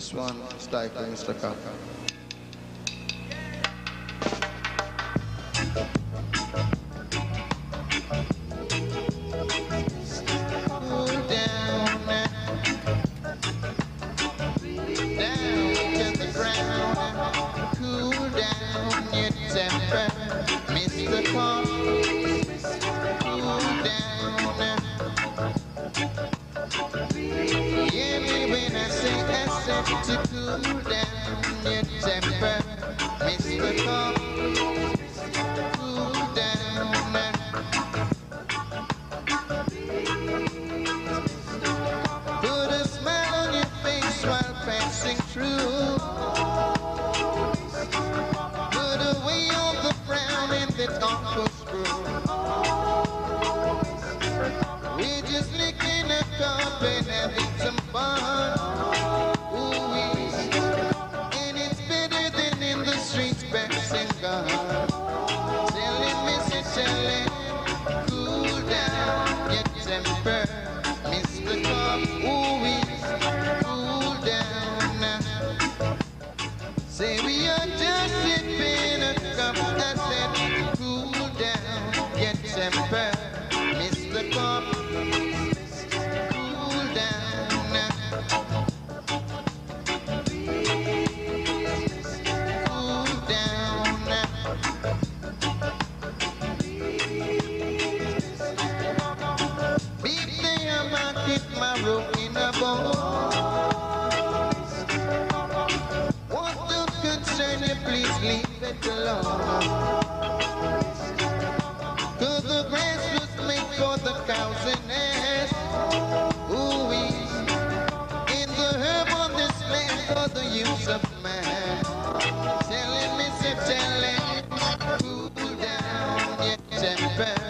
This one is tied Mr. Cop. To cool down your temper, Mr. Cool down. Put a smile on your face while passing through. Put away all the awful screw. We're just a cup and every. Leave it alone. Cause the grass was made for the cows and ass. Ooh, wee. In the herb on this for the use of man. Telling me, cool down temper,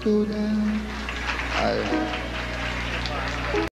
cultura. Adiós.